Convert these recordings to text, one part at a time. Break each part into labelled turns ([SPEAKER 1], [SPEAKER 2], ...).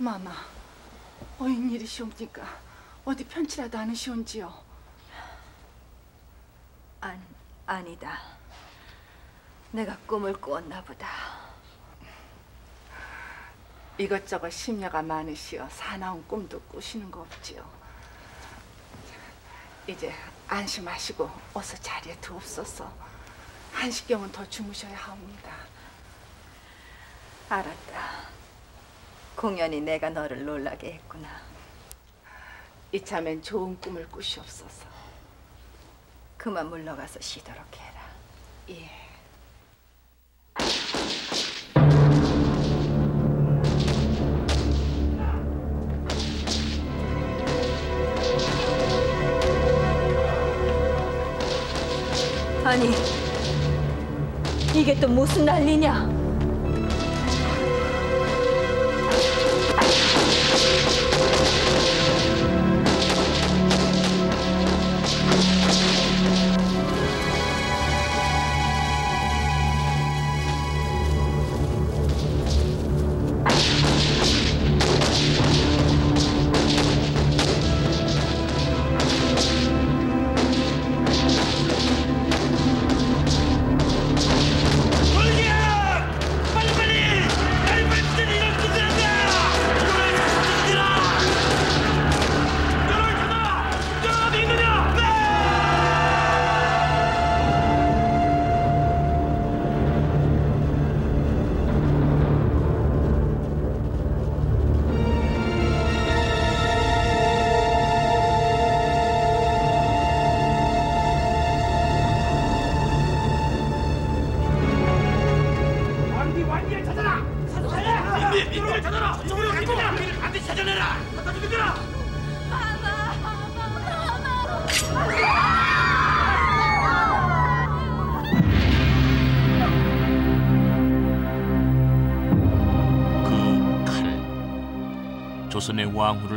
[SPEAKER 1] 마마, 어인 일이 시옵니까? 어디 편치라도 않으시온지요?
[SPEAKER 2] 안, 아니다. 내가 꿈을 꾸었나 보다.
[SPEAKER 1] 이것저것 심려가 많으시어 사나운 꿈도 꾸시는 거 없지요. 이제 안심하시고 어서 자리에 두옵소서. 한시경은 더 주무셔야 하옵니다.
[SPEAKER 2] 알았다. 공연히 내가 너를 놀라게 했구나.
[SPEAKER 1] 이참엔 좋은 꿈을 꾸시옵소서.
[SPEAKER 2] 그만 물러가서 쉬도록 해라.
[SPEAKER 1] 예.
[SPEAKER 2] 아니, 이게 또 무슨 난리냐?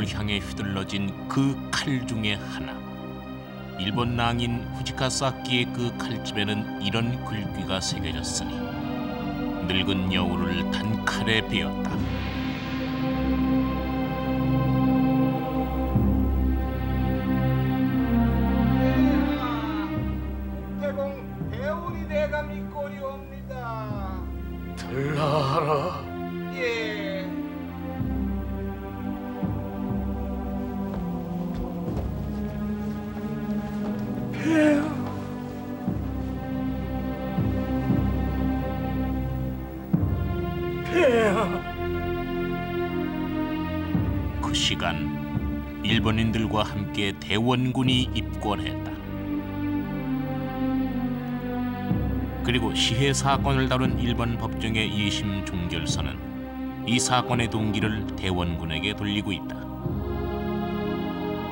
[SPEAKER 3] 왕후를 향해 휘둘러진 그 칼 중에 하나. 일본 낭인 후지카 사키의 그 칼집에는 이런 글귀가 새겨졌으니 늙은 여우를 단칼에 베었다.
[SPEAKER 4] 들라하라
[SPEAKER 5] 예.
[SPEAKER 3] 일본인들과 함께 대원군이 입궐했다. 그리고 시해 사건을 다룬 일본 법정의 2심 종결서는 이 사건의 동기를 대원군에게 돌리고 있다.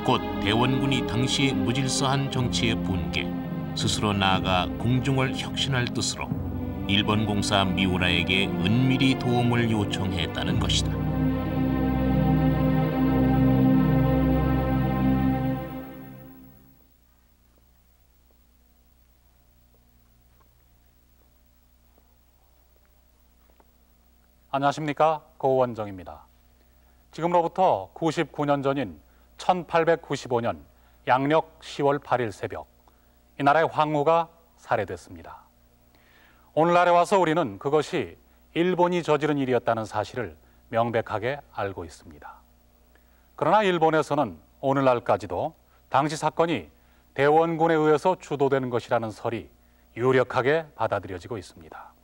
[SPEAKER 3] 곧 대원군이 당시 무질서한 정치의 분계, 스스로 나아가 공중을 혁신할 뜻으로 일본 공사 미우라에게 은밀히 도움을 요청했다는 것이다.
[SPEAKER 6] 안녕하십니까 고원정입니다. 지금으로부터 99년 전인 1895년 양력 10월 8일 새벽 이 나라의 황후가 살해됐습니다. 오늘날에 와서 우리는 그것이 일본이 저지른 일이었다는 사실을 명백하게 알고 있습니다. 그러나 일본에서는 오늘날까지도 당시 사건이 대원군에 의해서 주도되는 것이라는 설이 유력하게 받아들여지고 있습니다.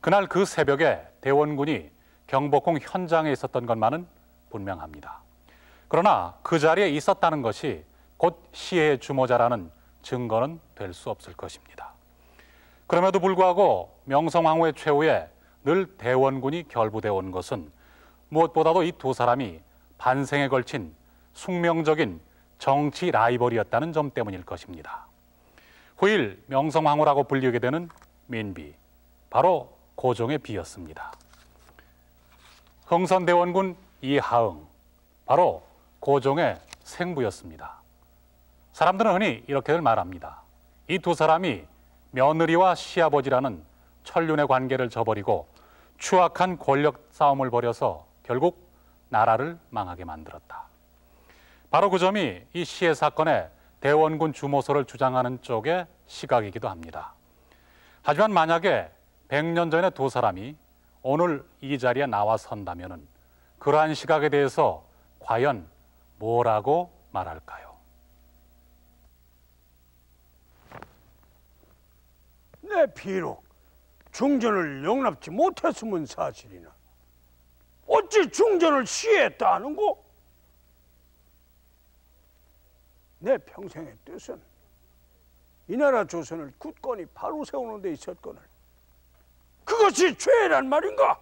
[SPEAKER 6] 그날 그 새벽에 대원군이 경복궁 현장에 있었던 것만은 분명합니다. 그러나 그 자리에 있었다는 것이 곧 시해의 주모자라는 증거는 될 수 없을 것입니다. 그럼에도 불구하고 명성황후의 최후에 늘 대원군이 결부되어 온 것은 무엇보다도 이 두 사람이 반생에 걸친 숙명적인 정치 라이벌이었다는 점 때문일 것입니다. 후일 명성황후라고 불리게 되는 민비, 바로 고종의 비였습니다. 흥선대원군 이하응, 바로 고종의 생부였습니다. 사람들은 흔히 이렇게들 말합니다. 이 두 사람이 며느리와 시아버지라는 천륜의 관계를 저버리고 추악한 권력 싸움을 벌여서 결국 나라를 망하게 만들었다. 바로 그 점이 이 시해 사건의 대원군 주모소를 주장하는 쪽의 시각이기도 합니다. 하지만 만약에 100년 전의 두 사람이 오늘 이 자리에 나와 선다면 그러한 시각에 대해서 과연 뭐라고 말할까요?
[SPEAKER 7] 내 비록 중전을 용납지 못했으면 사실이나 어찌 중전을 시했다 하는고? 내 평생의 뜻은 이 나라 조선을 굳건히 바로 세우는 데 있었거늘 그것이 죄란 말인가?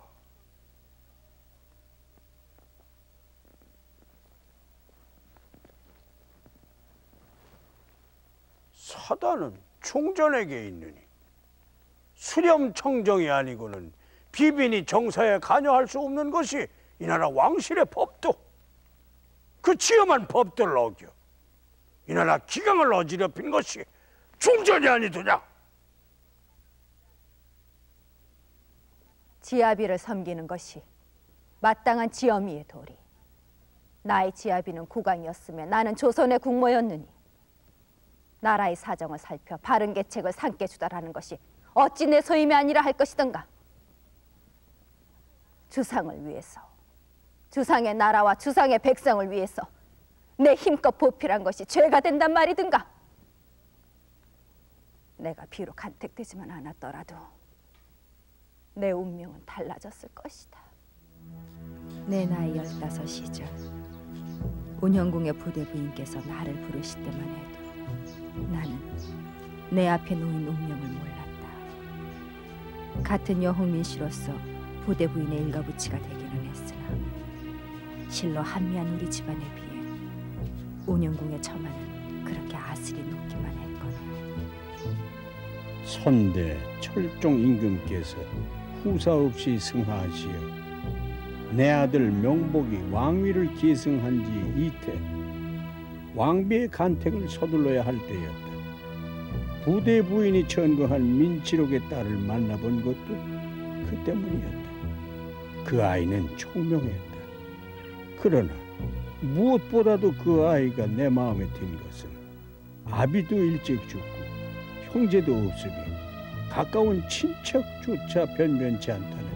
[SPEAKER 7] 사단은 중전에게 있느니 수렴청정이 아니고는 비빈이 정사에 관여할 수 없는 것이 이 나라 왕실의 법도 그 치엄한 법도를 어겨 이 나라 기강을 어지럽힌 것이 중전이 아니더냐
[SPEAKER 2] 지아비를 섬기는 것이 마땅한 지엄이의 도리. 나의 지아비는 국왕이었으며 나는 조선의 국모였느니 나라의 사정을 살펴 바른 계책을 삼게 주다라는 것이 어찌 내 소임이 아니라 할 것이던가. 주상을 위해서, 주상의 나라와 주상의 백성을 위해서 내 힘껏 보필한 것이 죄가 된단 말이든가. 내가 비록 간택되지만 않았더라도 내 운명은 달라졌을 것이다. 내 나이 열다섯 시절 운영궁의 부대 부인께서 나를 부르실 때만 해도 나는 내 앞에 놓인 운명을 몰랐다. 같은 여홍민 씨로서 부대 부인의 일가부치가 되기는 했으나 실로 한미한 우리 집안에 비해 운영궁의 처마는 그렇게 아슬이 높기만 했거늘.
[SPEAKER 7] 선대 철종 임금께서 후사 없이 승하하시어 내 아들 명복이 왕위를 계승한 지 이태 왕비의 간택을 서둘러야 할 때였다. 부대 부인이 천거한 민치록의 딸을 만나본 것도 그 때문이었다. 그 아이는 총명했다. 그러나 무엇보다도 그 아이가 내 마음에 든 것은 아비도 일찍 죽고 형제도 없으며 가까운 친척조차 변변치 않다는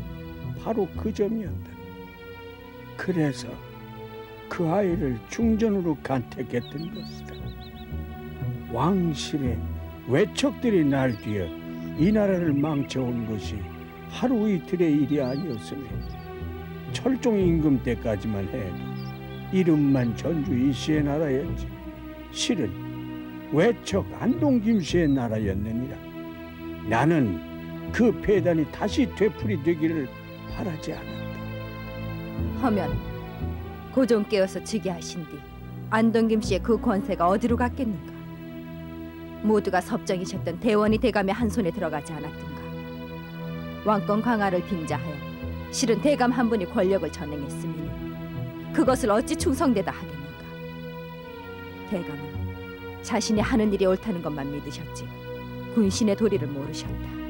[SPEAKER 7] 바로 그 점이었다. 그래서 그 아이를 중전으로 간택했던 것이다. 왕실의 외척들이 날뛰어 이 나라를 망쳐온 것이 하루 이틀의 일이 아니었으며 철종 임금 때까지만 해도 이름만 전주 이씨의 나라였지 실은 외척 안동 김씨의 나라였느니라. 나는 그 폐단이 다시 되풀이 되기를 바라지 않았다.
[SPEAKER 2] 허면 고종 깨어서 지게 하신 뒤 안동김 씨의 그 권세가 어디로 갔겠는가? 모두가 섭정이셨던 대원이 대감의 한 손에 들어가지 않았던가? 왕권 강화를 빙자하여 실은 대감 한 분이 권력을 전행했으니 그것을 어찌 충성되다 하겠는가? 대감은 자신이 하는 일이 옳다는 것만 믿으셨지 군신의 도리를 모르셨다.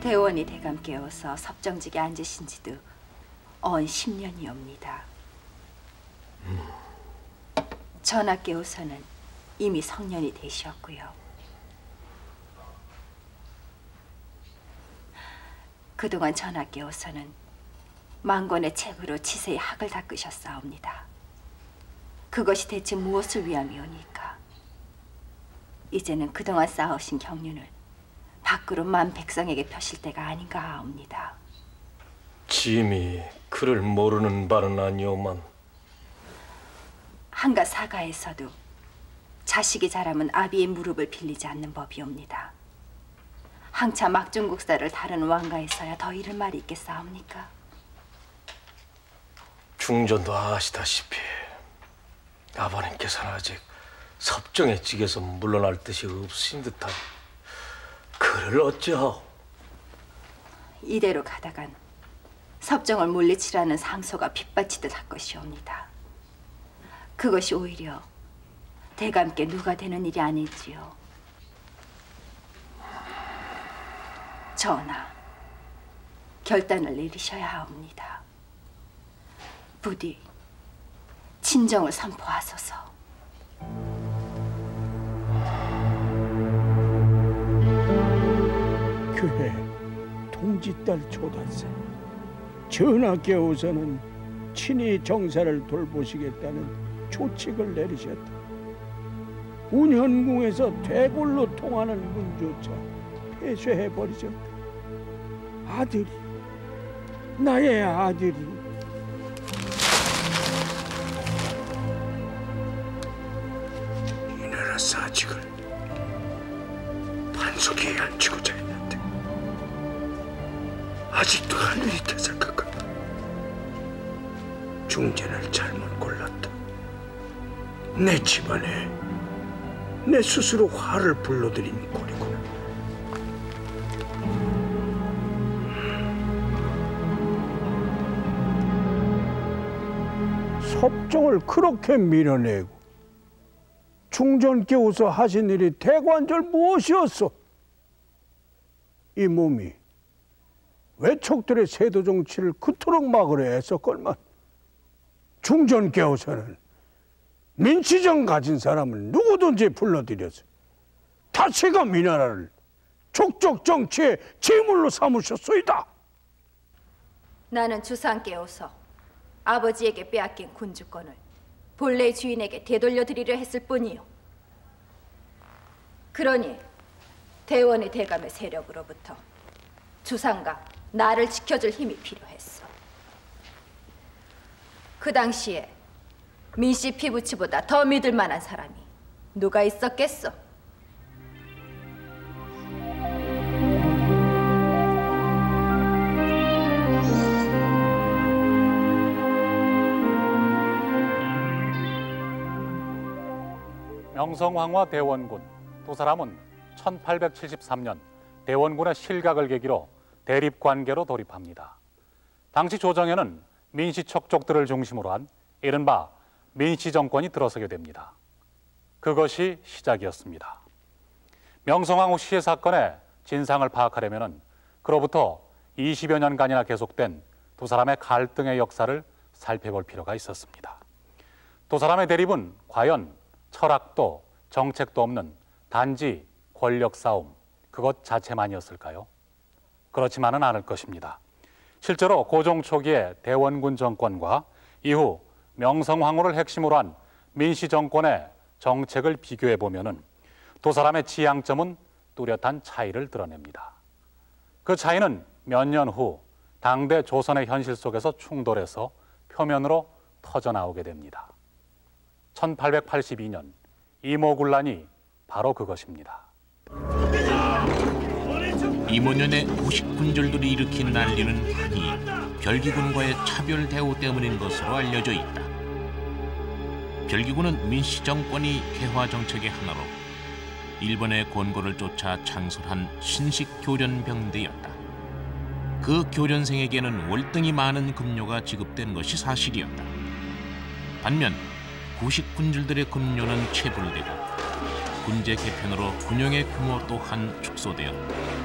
[SPEAKER 2] 대원이 대감 깨워서 섭정직에 앉으신 지도 언 10년이옵니다. 전하 깨워서는 이미 성년이 되셨고요. 그동안 전하 깨워서는 망건의 책으로 치세의 학을 닦으셨사옵니다. 그것이 대체 무엇을 위함이오니까? 이제는 그동안 쌓으신 경륜을 밖으로 만 백성에게 펴실 때가 아닌가 하옵니다.
[SPEAKER 8] 짐이 그를 모르는 바는 아니오만
[SPEAKER 2] 한가 사가에서도 자식이 자라면 아비의 무릎을 빌리지 않는 법이옵니다. 항차 막중국사를 다른 왕가에서야 더 이를 말이 있겠사옵니까?
[SPEAKER 8] 중전도 아시다시피 아버님께서는 아직 섭정의 직에서 물러날 뜻이 없으신 듯한 그를 어찌하오?
[SPEAKER 2] 이대로 가다간 섭정을 물리치라는 상소가 빗받치듯 할 것이옵니다. 그것이 오히려 대감께 누가 되는 일이 아닐지요. 전하, 결단을 내리셔야 합니다. 부디 진정을 선포하소서.
[SPEAKER 7] 그해 동지딸 조단세 전하께서는 친히 정사를 돌보시겠다는 조칙을 내리셨다. 운현궁에서 대골로 통하는 문조차 폐쇄해 버리셨다. 아들이 나의 아들이 이 아직도 하늘이 대삭하고 중재를 잘못 골랐다. 내 집안에 내 스스로 화를 불러들인 꼴이구나. 섭정을 그렇게 밀어내고 중전께서 하신 일이 대관절 무엇이었소? 이 몸이 외척들의 세도 정치를 그토록 막으려 했었걸만 중전께서는 민치정 가진 사람을 누구든지 불러들여서 다시금 이 나라를 족족 정치의 제물로 삼으셨소이다.
[SPEAKER 2] 나는 주상께어서 아버지에게 빼앗긴 군주권을 본래 주인에게 되돌려 드리려 했을 뿐이요. 그러니 대원의 대감의 세력으로부터 주상과 나를 지켜줄 힘이 필요했어. 그 당시에 민씨 피부치보다 더 믿을 만한 사람이 누가 있었겠어?
[SPEAKER 6] 명성황후와 대원군 두 사람은 1873년 대원군의 실각을 계기로 대립 관계로 돌입합니다. 당시 조정에는 민씨 척족들을 중심으로 한 이른바 민씨 정권이 들어서게 됩니다. 그것이 시작이었습니다. 명성황후 시해 사건의 진상을 파악하려면 그로부터 20여 년간이나 계속된 두 사람의 갈등의 역사를 살펴볼 필요가 있었습니다. 두 사람의 대립은 과연 철학도 정책도 없는 단지 권력 싸움 그것 자체만이었을까요? 그렇지만은 않을 것입니다. 실제로 고종 초기의 대원군 정권과 이후 명성황후를 핵심으로 한 민씨 정권의 정책을 비교해 보면은 두 사람의 지향점은 뚜렷한 차이를 드러냅니다. 그 차이는 몇 년 후 당대 조선의 현실 속에서 충돌해서 표면으로 터져 나오게 됩니다. 1882년 이모군란이 바로 그것입니다.
[SPEAKER 3] 이모년의 후식군절들이 일으킨 난리는 흔히 별기군과의 차별 대우 때문인 것으로 알려져 있다. 별기군은 민씨 정권이 개화 정책의 하나로 일본의 권고를 쫓아 창설한 신식 교련 병대였다. 그 교련생에게는 월등히 많은 급료가 지급된 것이 사실이었다. 반면 구식 군주들의 급료는 체불되고 군제 개편으로 군용의 규모 또한 축소되어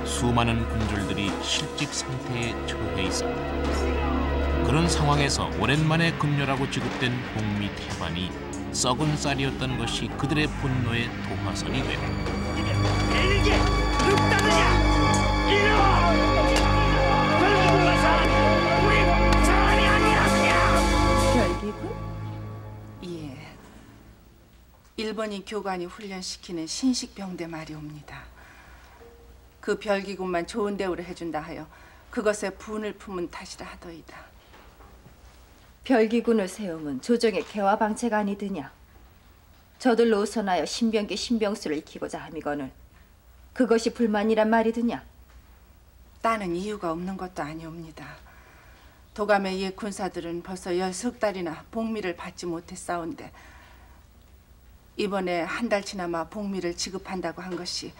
[SPEAKER 3] 수많은 군졸들이 실직 상태에 처해 있었다. 그런 상황에서 오랜만에 급료라고 지급된 복미 태반이 썩은 쌀이었던 것이 그들의 분노의 도화선이 되었다.
[SPEAKER 4] 이게 늑다느냐? 이리 별국의 사
[SPEAKER 1] 일본이 교관이 훈련시키는 신식병대 말이옵니다. 그 별기군만 좋은 대우를 해준다 하여 그것에 분을 품은 탓이라 하더이다.
[SPEAKER 2] 별기군을 세움은 조정의 개화 방책 아니드냐? 저들로 우선하여 신병기 신병수를 익히고자 함이거늘 그것이 불만이란 말이드냐?
[SPEAKER 1] 따는 이유가 없는 것도 아니옵니다. 도감의 옛 군사들은 벌써 열석 달이나 복미를 받지 못했사온데 이번에 한 달치나마 복미를 지급한다고 한 것이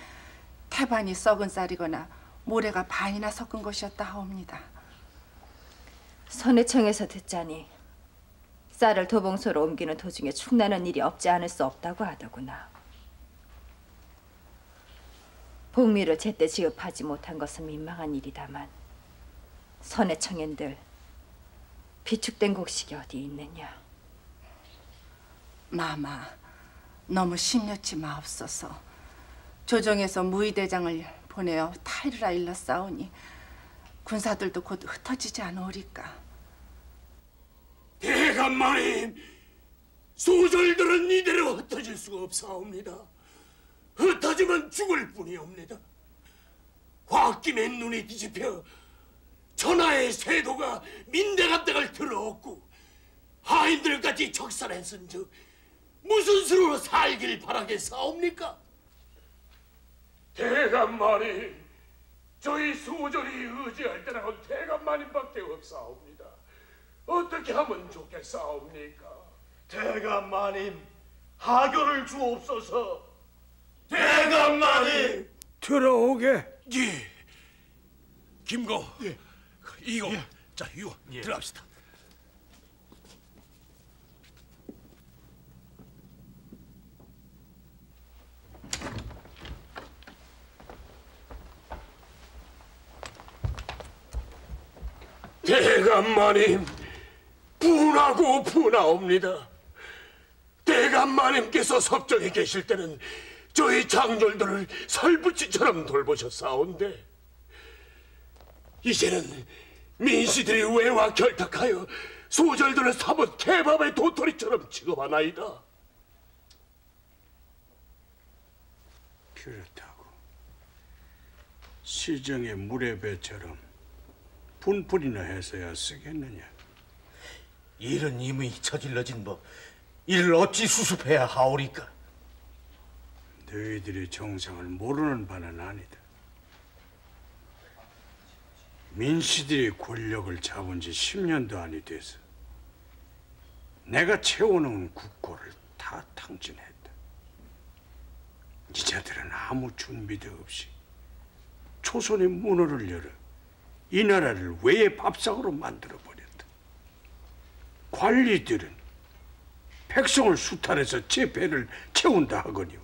[SPEAKER 1] 태반이 썩은 쌀이거나 모래가 반이나 섞은 것이었다 하옵니다.
[SPEAKER 2] 선해청에서 듣자니 쌀을 도봉소로 옮기는 도중에 축나는 일이 없지 않을 수 없다고 하더구나. 복미를 제때 지급하지 못한 것은 민망한 일이다만 선의 청인들 비축된 곡식이 어디 있느냐?
[SPEAKER 1] 마마, 너무 심려치 마옵소서. 조정에서 무의대장을 보내어 타이르라 일러 싸우니 군사들도 곧 흩어지지 않으리까.
[SPEAKER 9] 대감마님, 소절들은 이대로 흩어질 수가 없사옵니다. 흩어지면 죽을 뿐이옵니다. 홧김에 눈이 뒤집혀 천하의 세도가 민대갑당을 들어엎고 하인들까지 적살했은즉 무슨 수로 살길 바라겠사옵니까? 대감마님, 저희 소절이 의지할 때는 대감마님밖에 없사옵니다. 어떻게 하면 좋겠사옵니까? 대감마님, 하교를 주옵소서. 대감마님,
[SPEAKER 7] 들어오게.
[SPEAKER 9] 예. 김고, 이거, 자 이거 들어갑시다. 대감마님, 분하고 분하옵니다. 대감마님께서 섭정에 계실 때는 저희 장졸들을 설부치처럼 돌보셨사온데 이제는 민씨들이 외와 결탁하여 소절들을 사뭇 개밥의 도토리처럼 취급하나이다.
[SPEAKER 7] 그렇다고 시정의 물의 배처럼 분풀이나 해서야 쓰겠느냐?
[SPEAKER 10] 일은 이미 저질러진 법. 이를 어찌 수습해야 하오리까?
[SPEAKER 7] 너희들의 정상을 모르는 바는 아니다. 민씨들이 권력을 잡은 지 10년도 아니 돼서 내가 채워놓은 국고를 다 탕진했다. 이자들은 아무 준비도 없이 초선의 문호를 열어 이 나라를 외의 밥상으로 만들어 버렸다. 관리들은 백성을 수탈해서 제 배를 채운다 하거니와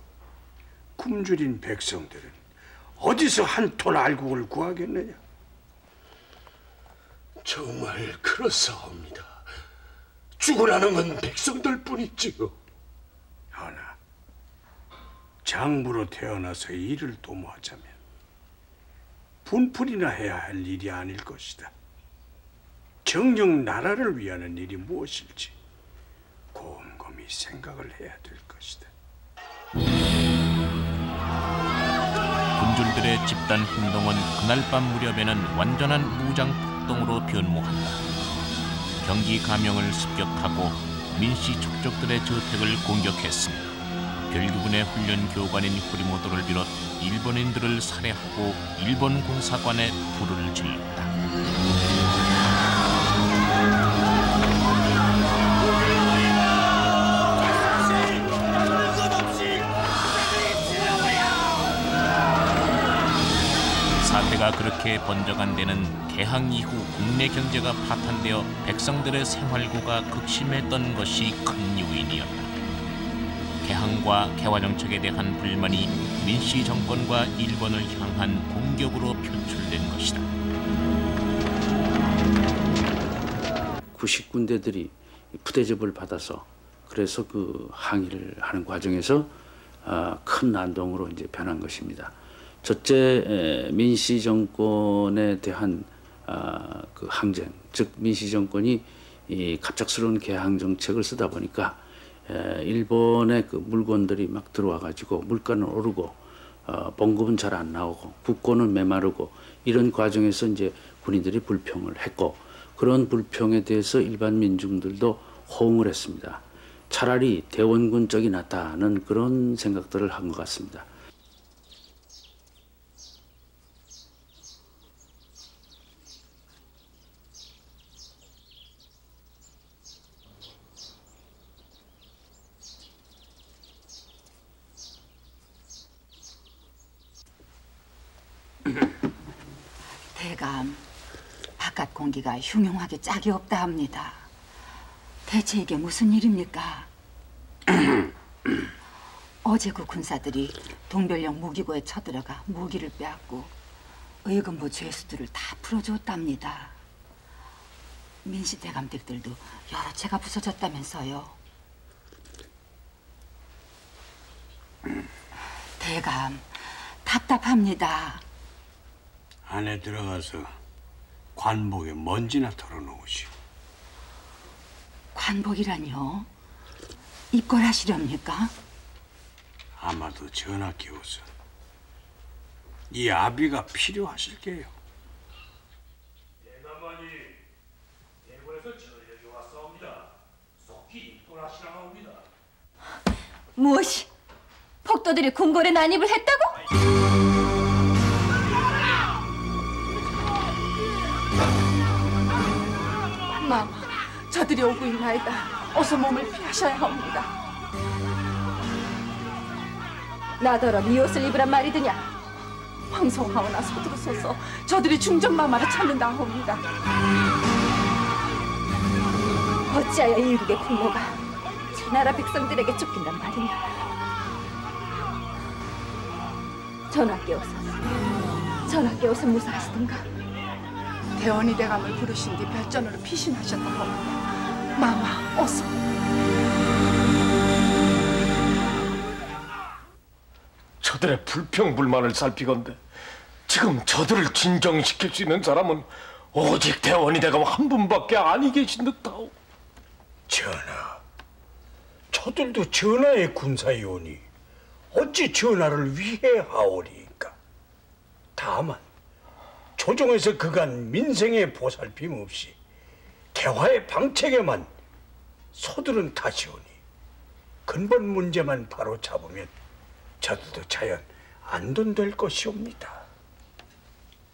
[SPEAKER 7] 굶주린 백성들은 어디서 한 톨 알국을 구하겠느냐?
[SPEAKER 9] 정말 그렇사옵니다. 죽으라는 건 백성들 뿐이지요.
[SPEAKER 7] 하나, 장부로 태어나서 일을 도모하자면 분풀이나 해야 할 일이 아닐 것이다. 정녕 나라를 위하는 일이 무엇일지 곰곰이 생각을 해야 될 것이다.
[SPEAKER 3] 군졸들의 집단 행동은 그날 밤 무렵에는 완전한 무장 폭동으로 변모한다. 경기 감영을 습격하고 민씨 족적들의 저택을 공격했으며 별기군의 훈련 교관인 후리모도를 비롯 일본인들을 살해하고 일본 공사관에 불을 질렀다. 사태가 그렇게 번져간 데는 개항 이후 국내 경제가 파탄되어 백성들의 생활고가 극심했던 것이 큰 요인이었다. 개항과 개화 정책에 대한 불만이 민씨 정권과 일본을 향한 공격으로 표출된 것이다.
[SPEAKER 11] 구식군대들이 부대접을 받아서 그래서 그 항의를 하는 과정에서 아, 큰 난동으로 이제 변한 것입니다. 첫째 에, 민씨 정권에 대한 아, 그 항쟁, 즉 민씨 정권이 이 갑작스러운 개항 정책을 쓰다 보니까 에, 일본의 그 물건들이 막 들어와 가지고 물가는 오르고 어, 봉급은 잘 안 나오고 국고는 메마르고 이런 과정에서 이제 군인들이 불평을 했고 그런 불평에 대해서 일반 민중들도 호응을 했습니다. 차라리 대원군 쪽이 낫다는 그런 생각들을 한 것 같습니다.
[SPEAKER 12] 대감, 바깥 공기가 흉흉하게 짝이 없다 합니다. 대체 이게 무슨 일입니까? 어제 그 군사들이 동별령 무기고에 쳐들어가 무기를 빼앗고 의금부 죄수들을 다 풀어줬답니다. 민씨 대감들들도 여러 채가 부서졌다면서요. 대감, 답답합니다.
[SPEAKER 13] 안에 들어가서 관복에 먼지나 털어놓으시오.
[SPEAKER 12] 관복이라뇨? 입궐하시렵니까?
[SPEAKER 13] 아마도 전하께 오서 이 아비가 필요하실 게요.
[SPEAKER 4] 대감만이 대궐에서 전력이 왔사옵니다. 속히 입건하시라옵니다.
[SPEAKER 2] 무엇이? 폭도들이 궁궐에 난입을 했다고?
[SPEAKER 1] 마마, 저들이 오고 있나이다. 어서 몸을 피하셔야 합니다.
[SPEAKER 2] 나더러 네 옷을 입으란 말이드냐?
[SPEAKER 1] 황송하오나 서두르소서 저들이 중전마마를 찾는다 합니다.
[SPEAKER 2] 어찌하여 일국의 국모가 제 나라 백성들에게 쫓긴단 말이냐? 전하께 오소서. 전하께 오서 무사하시던가.
[SPEAKER 1] 대원이 대감을 부르신 뒤 별전으로 피신하셨다 합니다. 마마, 어서.
[SPEAKER 8] 저들의 불평불만을 살피건대 지금 저들을 진정시킬 수 있는 사람은 오직 대원이 대감 한 분밖에 아니 계신 듯하오.
[SPEAKER 7] 전하, 저들도 전하의 군사이오니 어찌 전하를 위해 하오리까? 다만 조정에서 그간 민생의 보살핌 없이 개화의 방책에만 서두른 탓이오니 근본 문제만 바로 잡으면 저들도 자연 안돈될 것이옵니다.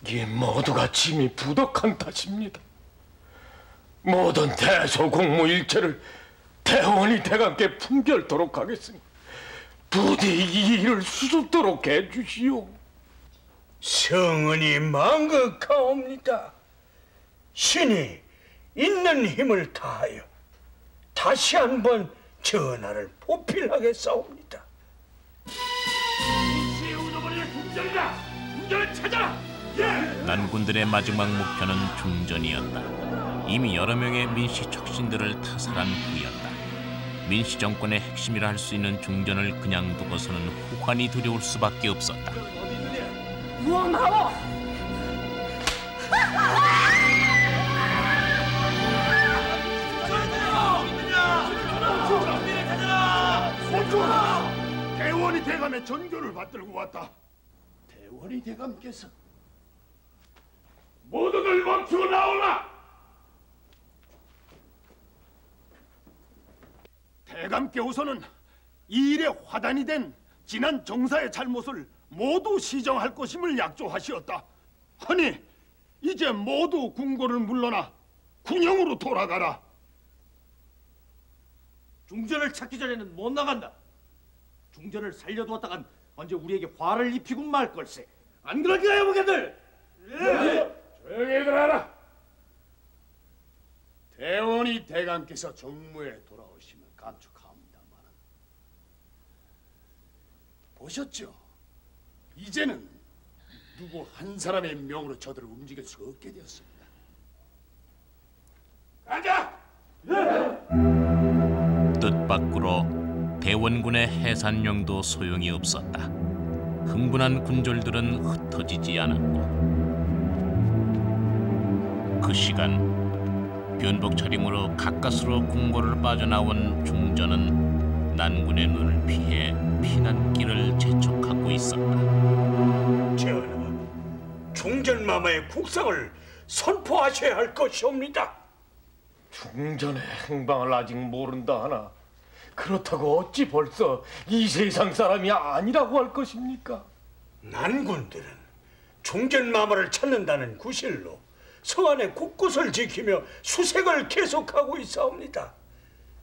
[SPEAKER 8] 이 모두가 짐이 부덕한 탓입니다. 모든 대소공무 일체를 대원이 대감께 품결토록 하겠으니 부디 이 일을 수습도록 해주시오.
[SPEAKER 7] 성은이 망극하옵니다. 신이 있는 힘을 다하여 다시 한번 전하를
[SPEAKER 4] 궁전이다. 궁전을 찾아라. 예.
[SPEAKER 3] 난군들의 마지막 목표는 중전이었다. 이미 여러 명의 민씨 척신들을 타살한 후였다. 민씨 정권의 핵심이라 할 수 있는 중전을 그냥 두고서는 후환이 두려울 수밖에 없었다.
[SPEAKER 1] 무엄하오!
[SPEAKER 4] 대원이 대감의 전교를 받들고 왔다. 대원이 대감께서 모두들 멈추고 나오라! 대감께서는 이 일에 화단이 된 지난 정사의 잘못을 모두 시정할 것임을 약조하시었다. 하니 이제 모두 궁궐을 물러나 군영으로 돌아가라.
[SPEAKER 14] 중전을 찾기 전에는 못 나간다. 중전을 살려두었다간 언제 우리에게 화를 입히고 말 걸세. 안 그럴까요, 보게들?
[SPEAKER 4] 조용히 들어라. 대원이 대감께서 정무에 돌아오시면 감축합니다만 보셨죠? 이제는 누구 한 사람의 명으로 저들을 움직일 수가 없게 되었습니다. 가자!
[SPEAKER 3] 뜻밖으로 대원군의 해산령도 소용이 없었다. 흥분한 군졸들은 흩어지지 않았고 그 시간 변복 차림으로 가까스로 궁궐을 빠져나온 중전은 난군의 눈을 피해 피난길을 재촉하고 있었다.
[SPEAKER 7] 중전마마의 국상을 선포하셔야 할 것이옵니다.
[SPEAKER 8] 중전의 행방을 아직 모른다 하나 그렇다고 어찌 벌써 이 세상 사람이 아니라고 할 것입니까?
[SPEAKER 7] 난군들은 중전마마를 찾는다는 구실로 서안의 곳곳을 지키며 수색을 계속하고 있사옵니다.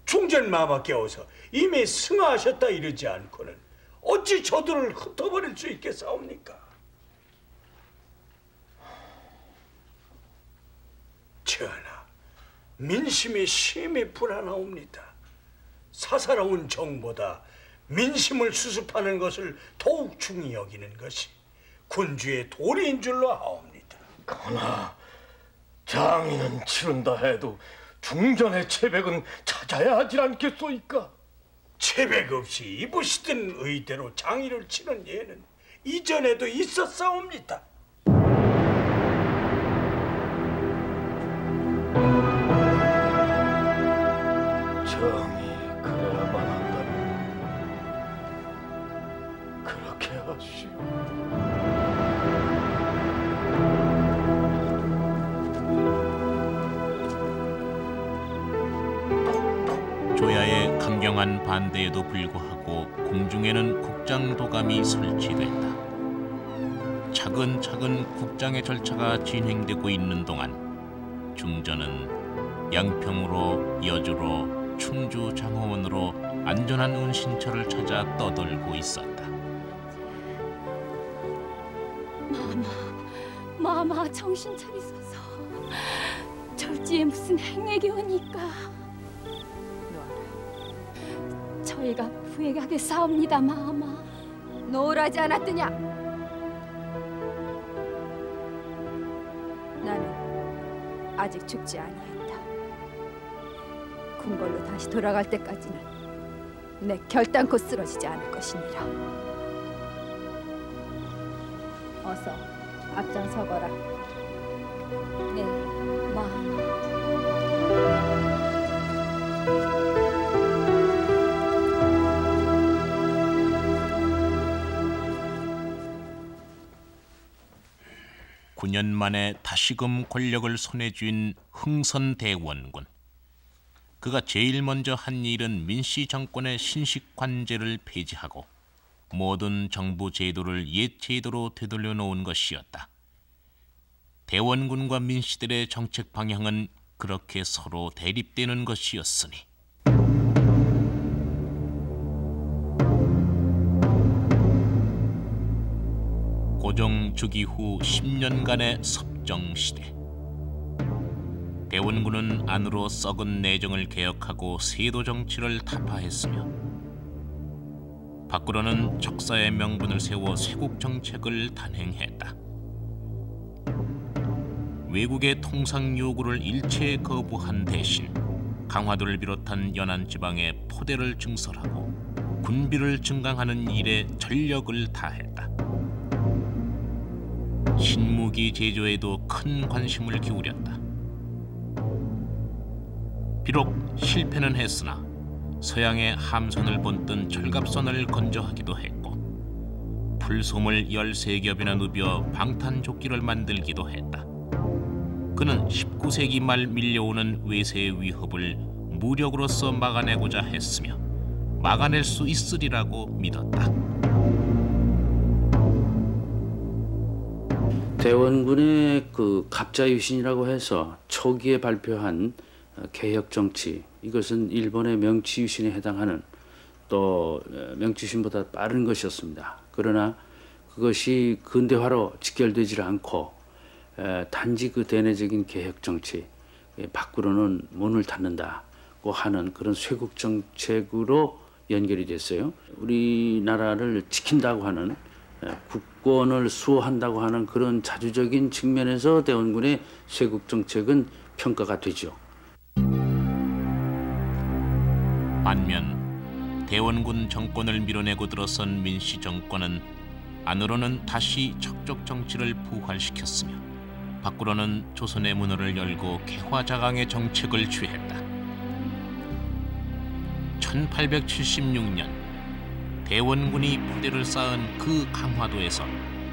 [SPEAKER 7] 중전마마께 어서 이미 승하하셨다 이러지 않고는 어찌 저들을 흩어버릴 수 있겠사옵니까? 전하, 민심이 심히 불안하옵니다. 사사로운 정보다 민심을 수습하는 것을 더욱 중히 여기는 것이 군주의 도리인 줄로 아옵니다.
[SPEAKER 8] 그러나 장인은 치른다 해도 중전의 체백은 찾아야 하질 않겠소이까?
[SPEAKER 13] 체백 없이 입으시던 의대로 장의를 치는 예는 이전에도 있었사옵니다.
[SPEAKER 3] 강경한 반대에도 불구하고 공중에는 국장 도감이 설치됐다. 차근차근 국장의 절차가 진행되고 있는 동안 중전은 양평으로 여주로 충주 장호원으로 안전한 운신처를 찾아 떠돌고 있었다.
[SPEAKER 15] 마마, 마마 정신 차리소서. 절지에 무슨 행액이 오니까. 저희가 부행하게 싸웁니다, 마마.
[SPEAKER 2] 노라지 않았더냐? 나는 아직 죽지 아니했다. 궁궐로 다시 돌아갈 때까지는 내 결단코 쓰러지지 않을 것이니라. 어서 앞장서거라.
[SPEAKER 15] 네, 마마.
[SPEAKER 3] 구년 만에 다시금 권력을 손에 쥔 흥선대원군. 그가 제일 먼저 한 일은 민씨 정권의 신식 관제를 폐지하고 모든 정부 제도를 옛 제도로 되돌려 놓은 것이었다. 대원군과 민씨들의 정책 방향은 그렇게 서로 대립되는 것이었으니 고종 즉위 후 10년간의 섭정 시대. 대원군은 안으로 썩은 내정을 개혁하고 세도 정치를 타파했으며 밖으로는 적사의 명분을 세워 쇄국 정책을 단행했다. 외국의 통상 요구를 일체 거부한 대신 강화도를 비롯한 연안 지방에 포대를 증설하고 군비를 증강하는 일에 전력을 다했다. 신무기 제조에도 큰 관심을 기울였다. 비록 실패는 했으나 서양의 함선을 본뜬 철갑선을 건조하기도 했고 풀솜을 13겹이나 누벼 방탄조끼를 만들기도 했다. 그는 19세기 말 밀려오는 외세의 위협을 무력으로서 막아내고자 했으며 막아낼 수 있으리라고 믿었다.
[SPEAKER 11] 대원군의 그 갑자유신이라고 해서 초기에 발표한 개혁 정치 이것은 일본의 명치유신에 해당하는 또 명치유신보다 빠른 것이었습니다. 그러나 그것이 근대화로 직결되지 않고 단지 그 대내적인 개혁 정치 밖으로는 문을 닫는다고 하는 그런 쇄국 정책으로 연결이 됐어요. 우리나라를 지킨다고 하는 국 권을 수호한다고 하는 그런 자주적인 측면에서 대원군의 쇄국 정책은 평가가 되죠.
[SPEAKER 3] 반면 대원군 정권을 밀어내고 들어선 민씨 정권은 안으로는 다시 척적 정치를 부활시켰으며 밖으로는 조선의 문호를 열고 개화자강의 정책을 취했다. 1876년 대원군이 포대를 쌓은 그 강화도에서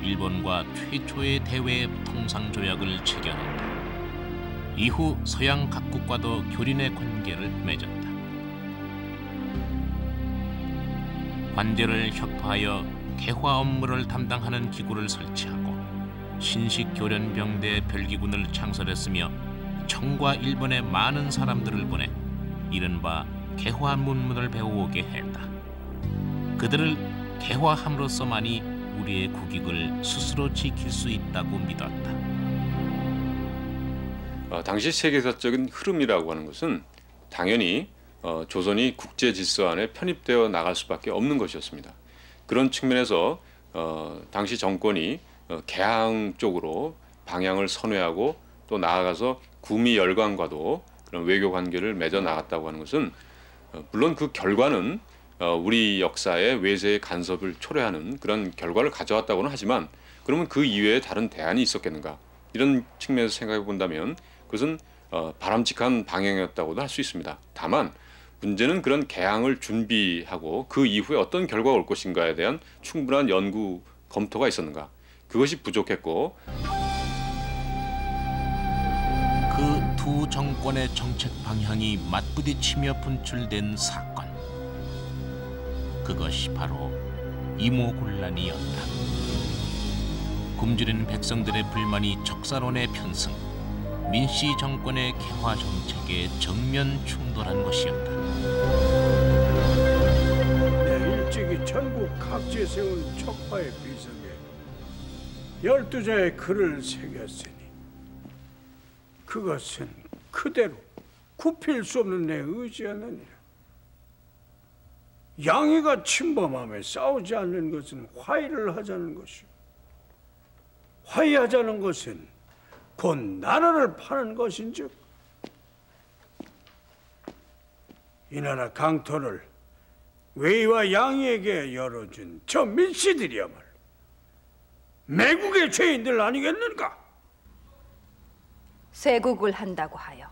[SPEAKER 3] 일본과 최초의 대외 통상 조약을 체결했다. 이후 서양 각국과도 교린의 관계를 맺었다. 관제를 혁파하여 개화 업무를 담당하는 기구를 설치하고 신식 교련병대 별기군을 창설했으며 청과 일본의 많은 사람들을 보내 이른바 개화 문문을 배워오게 했다. 그들을 개화함으로써만이 우리의 국익을 스스로 지킬 수 있다고 믿었다.
[SPEAKER 16] 어, 당시 세계사적인 흐름이라고 하는 것은 당연히 어, 조선이 국제 질서 안에 편입되어 나갈 수밖에 없는 것이었습니다. 그런 측면에서 어, 당시 정권이 어, 개항 쪽으로 방향을 선회하고 또 나아가서 구미 열강과도 그런 외교 관계를 맺어 나갔다고 하는 것은 어, 물론 그 결과는 어, 우리 역사의 외세의 간섭을 초래하는 그런 결과를 가져왔다고는 하지만 그러면 그 이외에 다른 대안이 있었겠는가 이런 측면에서 생각해 본다면 그것은 어, 바람직한 방향이었다고도 할 수 있습니다. 다만 문제는 그런 개항을 준비하고 그 이후에 어떤 결과가 올 것인가에 대한 충분한 연구 검토가 있었는가 그것이 부족했고
[SPEAKER 3] 그 두 정권의 정책 방향이 맞부딪히며 분출된 사건. 그것이 바로 이모군란이었다. 굶주린 백성들의 불만이 척사론에 편승, 민씨 정권의 개화 정책에 정면 충돌한 것이었다.
[SPEAKER 7] 내 일찍이 전국 각지에 세운 척파의 비석에 열두 자의 글을 새겼으니 그것은 그대로 굽힐 수 없는 내 의지였느니라. 양이가 침범함에 싸우지 않는 것은 화해를 하자는 것이요. 화해하자는 것은 곧 나라를 파는 것인즉 이 나라 강토를 외와 양이에게 열어준 저 민씨들이야말로 매국의 죄인들 아니겠는가?
[SPEAKER 2] 쇄국을 한다고 하여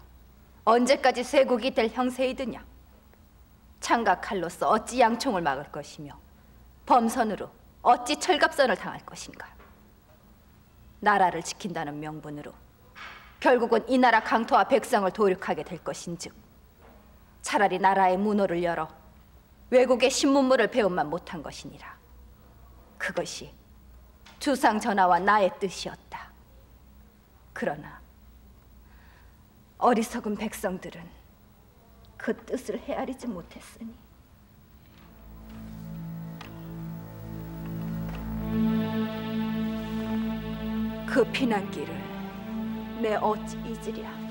[SPEAKER 2] 언제까지 쇄국이 될 형세이드냐? 창과 칼로서 어찌 양총을 막을 것이며 범선으로 어찌 철갑선을 당할 것인가? 나라를 지킨다는 명분으로 결국은 이 나라 강토와 백성을 도륙하게 될 것인즉 차라리 나라의 문호를 열어 외국의 신문물을 배움만 못한 것이니라. 그것이 주상 전하와 나의 뜻이었다. 그러나 어리석은 백성들은 그 뜻을 헤아리지 못했으니. 그 피난길을 내 어찌 잊으랴?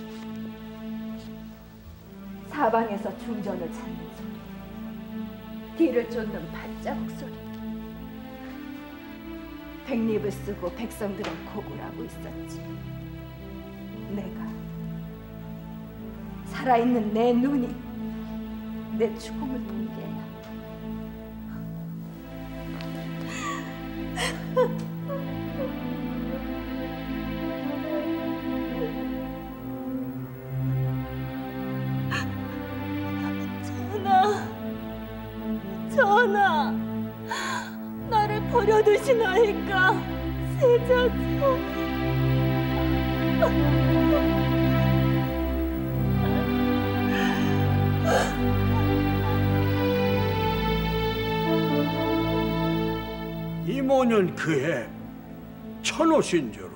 [SPEAKER 2] 사방에서 중전을 찾는 소리 뒤를 쫓는 발자국 소리. 백립을 쓰고 백성들은 고굴하고 있었지. 내가 살아있는 내 눈이 내 죽음을 본 게야
[SPEAKER 15] 전하, 전하, 나를 버려두시나이까 세자죠.
[SPEAKER 7] 이모년 그해 천호신조로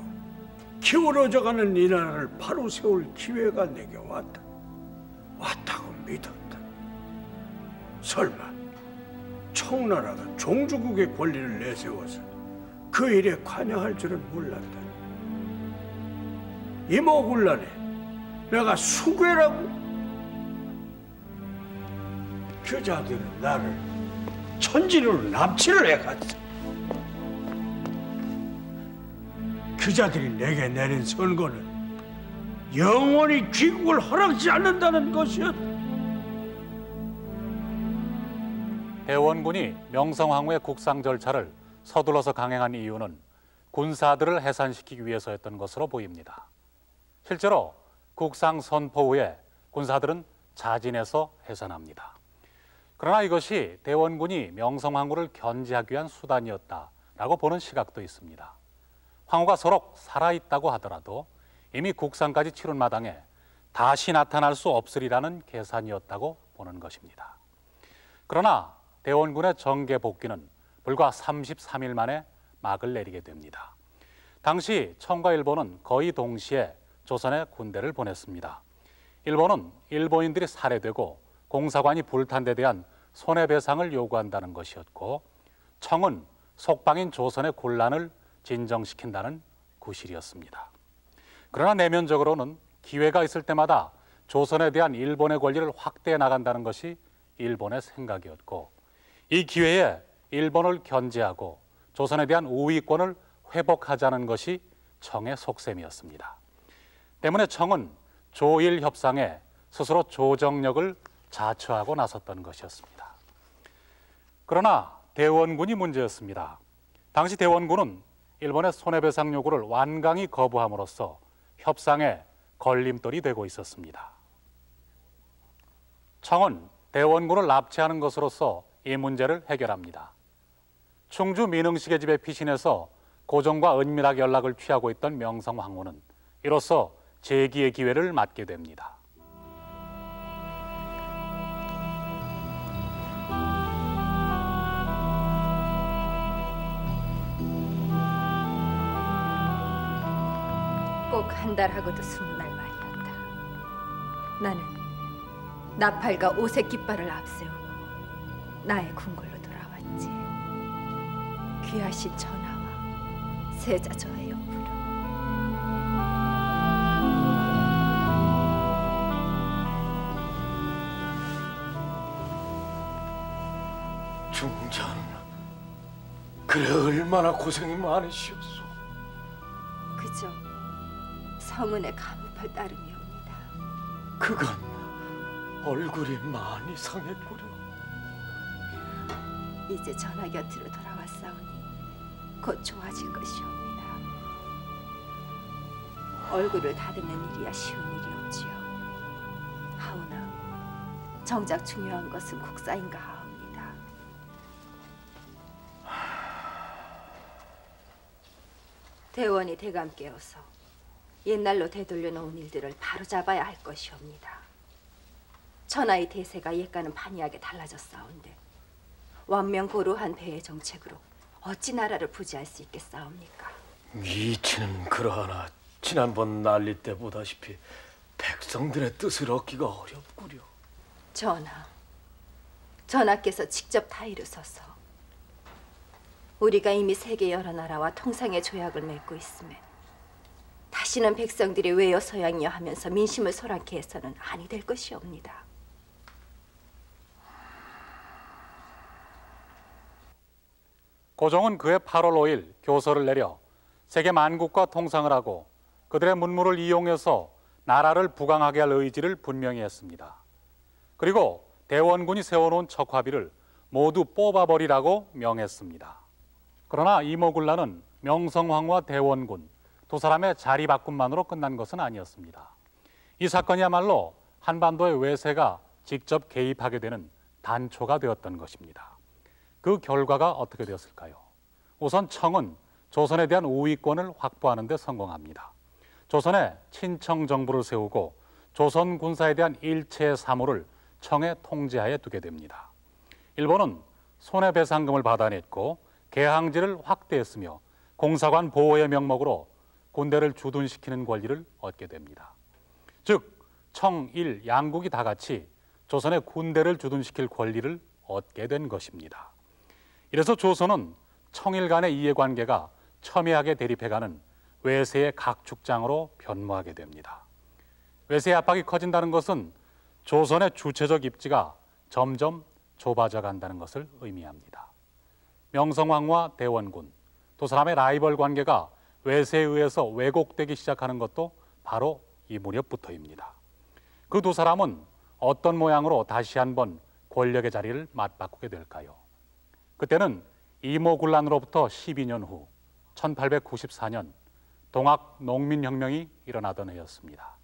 [SPEAKER 7] 기울어져가는 이 나라를 바로 세울 기회가 내게 왔다. 왔다고 믿었다. 설마 청나라가 종주국의 권리를 내세워서 그 일에 관여할 줄은 몰랐다. 이모군란에 내가 수괴라고? 그 자들은 나를 천진으로 납치를 해갔어. 그자들이 내게 내린 선고는 영원히 귀국을 허락지 않는다는 것이었다.
[SPEAKER 6] 대원군이 명성황후의 국상 절차를 서둘러서 강행한 이유는 군사들을 해산시키기 위해서였던 것으로 보입니다. 실제로 국상 선포 후에 군사들은 자진해서 해산합니다. 그러나 이것이 대원군이 명성황후를 견제하기 위한 수단이었다라고 보는 시각도 있습니다. 황후가 서로 살아있다고 하더라도 이미 국상까지 치른 마당에 다시 나타날 수 없으리라는 계산이었다고 보는 것입니다. 그러나 대원군의 정계 복귀는 불과 33일 만에 막을 내리게 됩니다. 당시 청과 일본은 거의 동시에 조선에 군대를 보냈습니다. 일본은 일본인들이 살해되고 공사관이 불탄 데 대한 손해배상을 요구한다는 것이었고 청은 속방인 조선의 곤란을 진정시킨다는 구실이었습니다. 그러나 내면적으로는 기회가 있을 때마다 조선에 대한 일본의 권리를 확대해 나간다는 것이 일본의 생각이었고 이 기회에 일본을 견제하고 조선에 대한 우위권을 회복하자는 것이 청의 속셈이었습니다. 때문에 청은 조일 협상에 스스로 조정력을 자처하고 나섰던 것이었습니다. 그러나 대원군이 문제였습니다. 당시 대원군은 일본의 손해배상 요구를 완강히 거부함으로써 협상에 걸림돌이 되고 있었습니다. 청은 대원군을 납치하는 것으로서 이 문제를 해결합니다. 충주 민흥식의 집에 피신해서 고종과 은밀하게 연락을 취하고 있던 명성 황후는 이로써 재기의 기회를 맞게 됩니다.
[SPEAKER 2] 한 달하고도 스무 날 말이었다. 나는 나팔과 오색 깃발을 앞세우고 나의 궁궐로 돌아왔지. 귀하신 전하와 세자 저의 옆으로.
[SPEAKER 8] 중전, 그래 얼마나 고생이 많으시었소.
[SPEAKER 2] 성은의 감up할 따름이옵니다.
[SPEAKER 8] 그건 얼굴이 많이 상했구려.
[SPEAKER 2] 이제 전하 곁으로 돌아왔사오니 곧 좋아질 것이옵니다. 얼굴을 다듬는 일이야 쉬운 일이 없지요. 하오나 정작 중요한 것은 국사인가 하옵니다. 대원이 대감께어서 옛날로 되돌려 놓은 일들을 바로 잡아야 할 것이옵니다. 천하의 대세가 옛과는 판이하게 달라졌사온데 완명고루한 배의 정책으로 어찌 나라를 부지할 수 있겠사옵니까?
[SPEAKER 8] 이치는 그러하나 지난번 난리 때 보다시피 백성들의 뜻을 얻기가 어렵구려.
[SPEAKER 2] 전하, 전하께서 직접 타이르 서서 우리가 이미 세계 여러 나라와 통상의 조약을 맺고 있음에 다시는 백성들이 외여 서양이여 하면서 민심을 소란케 해서는 아니 될 것이옵니다.
[SPEAKER 6] 고종은 그해 8월 5일 교서를 내려 세계 만국과 통상을 하고 그들의 문물을 이용해서 나라를 부강하게 할 의지를 분명히 했습니다. 그리고 대원군이 세워놓은 척화비를 모두 뽑아버리라고 명했습니다. 그러나 이모굴라는 명성황후와 대원군 두 사람의 자리 바꿈만으로 끝난 것은 아니었습니다. 이 사건이야말로 한반도의 외세가 직접 개입하게 되는 단초가 되었던 것입니다. 그 결과가 어떻게 되었을까요? 우선 청은 조선에 대한 우위권을 확보하는 데 성공합니다. 조선에 친청 정부를 세우고 조선 군사에 대한 일체 사무를 청의 통제하에 두게 됩니다. 일본은 손해배상금을 받아냈고 개항지를 확대했으며 공사관 보호의 명목으로 군대를 주둔시키는 권리를 얻게 됩니다. 즉, 청 일 양국이 다 같이 조선의 군대를 주둔시킬 권리를 얻게 된 것입니다. 이래서 조선은 청일 간의 이해관계가 첨예하게 대립해가는 외세의 각축장으로 변모하게 됩니다. 외세의 압박이 커진다는 것은 조선의 주체적 입지가 점점 좁아져 간다는 것을 의미합니다. 명성황후와 대원군 두 사람의 라이벌 관계가 외세에 의해서 왜곡되기 시작하는 것도 바로 이 무렵부터입니다. 그 두 사람은 어떤 모양으로 다시 한번 권력의 자리를 맞바꾸게 될까요? 그때는 이모군란으로부터 12년 후 1894년 동학 농민혁명이 일어나던 해였습니다.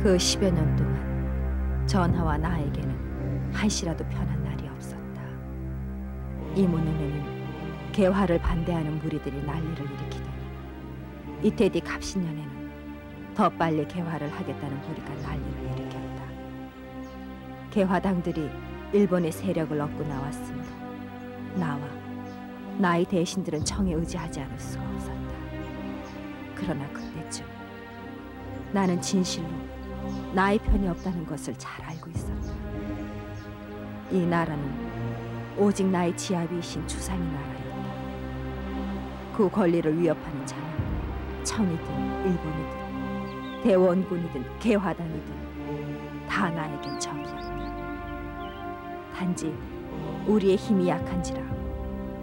[SPEAKER 2] 그 10여 년 동안 전하와 나에게는 한시라도 편한 날이 없었다. 이모 눈에는 개화를 반대하는 무리들이 난리를 일으키더니 이태 뒤 갑신년에는 더 빨리 개화를 하겠다는 무리가 난리를 일으켰다. 개화당들이 일본의 세력을 얻고 나왔으므로 나와 나의 대신들은 청에 의지하지 않을 수가 없었다. 그러나 그때쯤 나는 진실로 나의 편이 없다는 것을 잘 알고 있었다. 이 나라는 오직 나의 지아비이신 주상의 나라였다. 그 권리를 위협하는 자는 청이든 일본이든 대원군이든 개화당이든 다 나에겐 적이었다. 단지 우리의 힘이 약한지라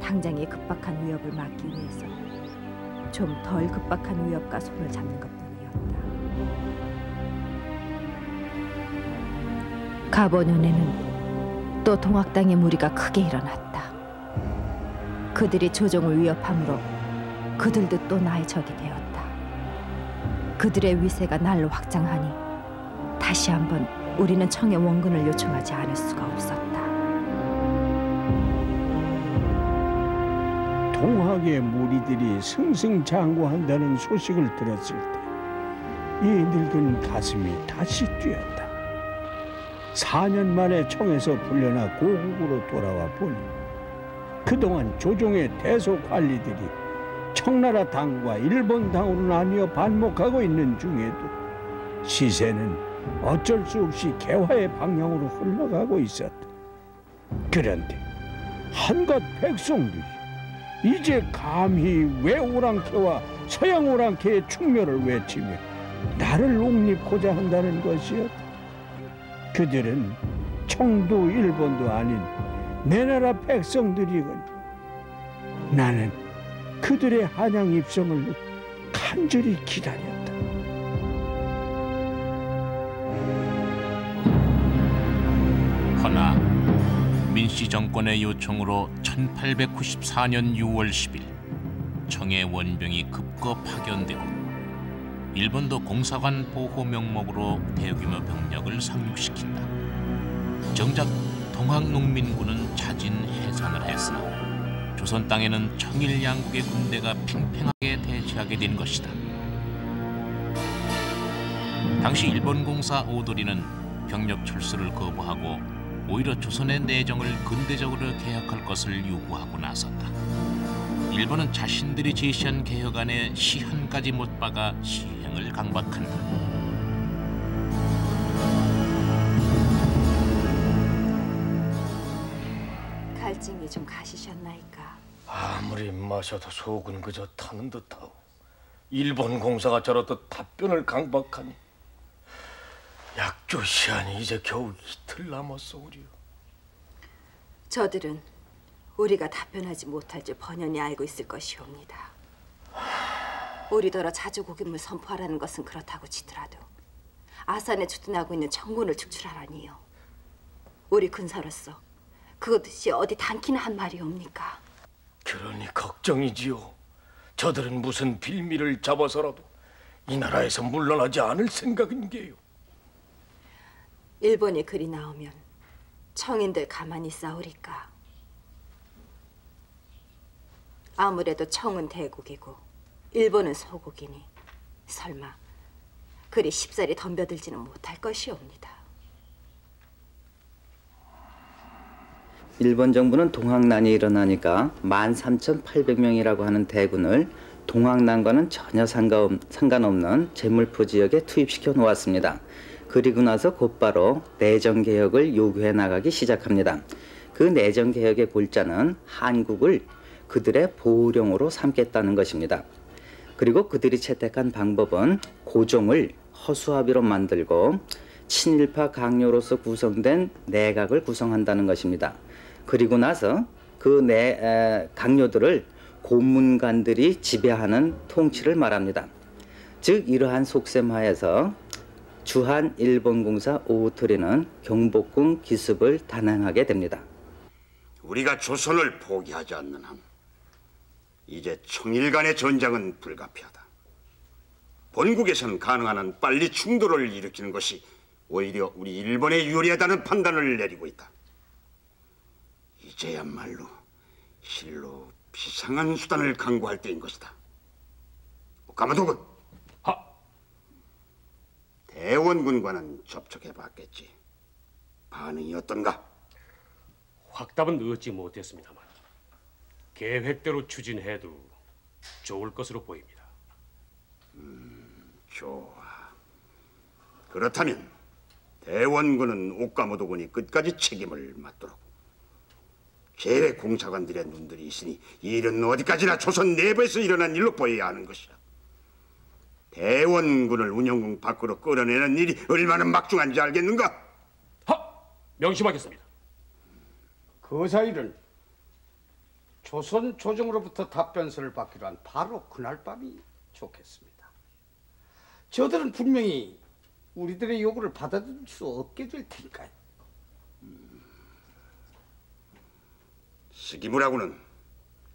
[SPEAKER 2] 당장의 급박한 위협을 막기 위해서 좀 덜 급박한 위협과 손을 잡는 것뿐이었다. 가보년에는 또 동학당의 무리가 크게 일어났다. 그들이 조정을 위협함으로 그들도 또 나의 적이 되었다. 그들의 위세가 날로 확장하니 다시 한번 우리는 청의 원군을 요청하지 않을 수가 없었다.
[SPEAKER 7] 동학의 무리들이 승승장구한다는 소식을 들었을 때 이 늙은 가슴이 다시 뛰었다. 4년 만에 청에서 풀려나 고국으로 돌아와 보니 그동안 조종의 대소 관리들이 청나라 당과 일본 당으로 나뉘어 반목하고 있는 중에도 시세는 어쩔 수 없이 개화의 방향으로 흘러가고 있었다. 그런데 한갓 백성들이 이제 감히 외오랑캐와 서양 오랑캐의 충멸을 외치며 나를 옹립고자 한다는 것이었다. 그들은 청도 일본도 아닌 내 나라 백성들이거니 나는 그들의 한양 입성을 간절히 기다렸다.
[SPEAKER 3] 허나 민씨 정권의 요청으로 1894년 6월 10일 청의 원병이 급거 파견되고 일본도 공사관 보호 명목으로 대규모 병력을 상륙시킨다. 정작 동학농민군은 자진 해산을 했으나 조선 땅에는 청일 양국의 군대가 팽팽하게 대치하게 된 것이다. 당시 일본 공사 오도리는 병력 철수를 거부하고 오히려 조선의 내정을 근대적으로 개혁할 것을 요구하고 나섰다. 일본은 자신들이 제시한 개혁안에 시한 가지 못 박아 시행을 강박한다.
[SPEAKER 2] 갈증이 좀 가시셨나이까?
[SPEAKER 8] 아무리 마셔도 속은 그저 타는 듯하오. 일본 공사가 저렇듯 답변을 강박하니 약조 시한이 이제 겨우 이틀 남았소우리요.
[SPEAKER 2] 저들은 우리가 답변하지 못할 줄 번연히 알고 있을 것이옵니다. 우리더러 자주고김을 선포하라는 것은 그렇다고 치더라도 아산에 주둔하고 있는 청군을 축출하라니요. 우리 군사로서 그것이 어디 단키나 한 말이옵니까?
[SPEAKER 8] 그러니 걱정이지요. 저들은 무슨 빌미를 잡아서라도 이 나라에서 물러나지 않을 생각인게요.
[SPEAKER 2] 일본이 그리 나오면 청인들 가만히 싸우리까? 아무래도 청은 대국이고 일본은 소국이니 설마 그리 쉽사리 덤벼들지는 못할 것이옵니다.
[SPEAKER 17] 일본 정부는 동학난이 일어나니까 13,800명이라고 하는 대군을 동학난과는 전혀 상관- 상관없는 제물포 지역에 투입시켜 놓았습니다. 그리고 나서 곧바로 내정 개혁을 요구해 나가기 시작합니다. 그 내정 개혁의 골자는 한국을 그들의 보호령으로 삼겠다는 것입니다. 그리고 그들이 채택한 방법은 고종을 허수아비로 만들고 친일파 강요로서 구성된 내각을 구성한다는 것입니다. 그리고 나서 그 내 강요들을 고문관들이 지배하는 통치를 말합니다. 즉 이러한 속셈 하에서 주한 일본공사 오토리는 경복궁 기습을 단행하게 됩니다.
[SPEAKER 18] 우리가 조선을 포기하지 않는 한 이제 청일 간의 전쟁은 불가피하다. 본국에선 가능한 한 빨리 충돌을 일으키는 것이 오히려 우리 일본에 유리하다는 판단을 내리고 있다. 이제야말로 실로 비상한 수단을 강구할 때인 것이다. 까마도군. 대원군과는 접촉해봤겠지. 반응이 어떤가?
[SPEAKER 19] 확답은 얻지 못했습니다만 계획대로 추진해도 좋을 것으로 보입니다.
[SPEAKER 18] 좋아. 그렇다면 대원군은 옥가모도군이 끝까지 책임을 맡도록. 제외 공사관들의 눈들이 있으니 이 일은 어디까지나 조선 내부에서 일어난 일로 보여야 하는 것이야. 대원군을 운영궁 밖으로 끌어내는 일이 얼마나 막중한지 알겠는가?
[SPEAKER 19] 명심하겠습니다.
[SPEAKER 7] 그 사이를
[SPEAKER 13] 조선 조정으로부터 답변서를 받기로 한 바로 그날 밤이 좋겠습니다. 저들은 분명히 우리들의 요구를 받아들일 수 없게 될 테니까요.
[SPEAKER 18] 시기무라고는